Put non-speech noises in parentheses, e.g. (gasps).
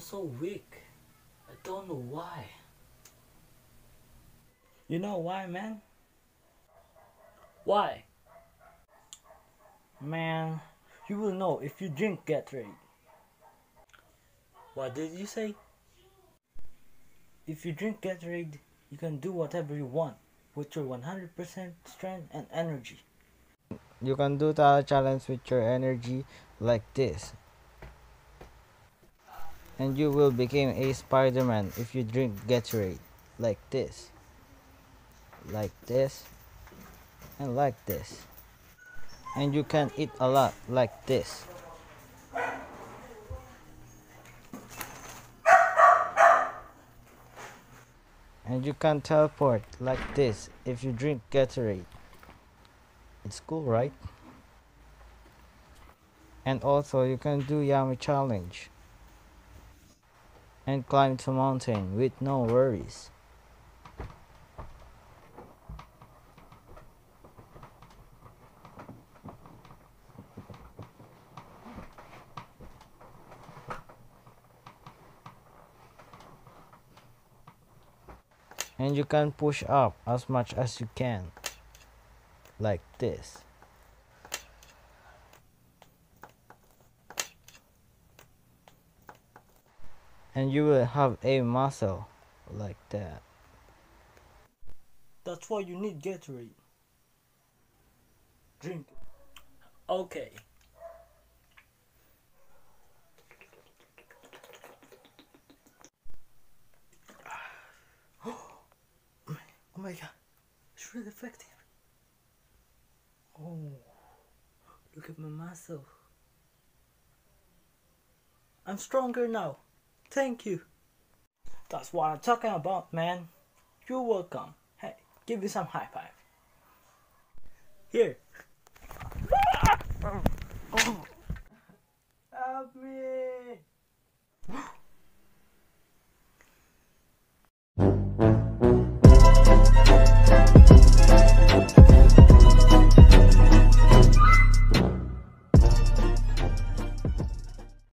so weak. I don't know why. You know why, man? Why? Man, you will know if you drink Gatorade. What did you say? If you drink Gatorade, you can do whatever you want with your 100% strength and energy. You can do the challenge with your energy like this. And you will become a Spider-Man if you drink Gatorade like this. Like this. And like this. And you can eat a lot like this. And you can teleport like this if you drink Gatorade. It's cool, right? And also you can do Yummy Challenge. And climb to the mountain with no worries. and you can push up as much as you can like this and you will have a muscle like that That's why you need Gatorade. Drink. Okay. (gasps) Oh my god, it's really effective. Oh, look at my muscle. I'm stronger now. Thank you. That's what I'm talking about, man. You're welcome. Hey, give me some high five. Here. (laughs) Oh. Help me!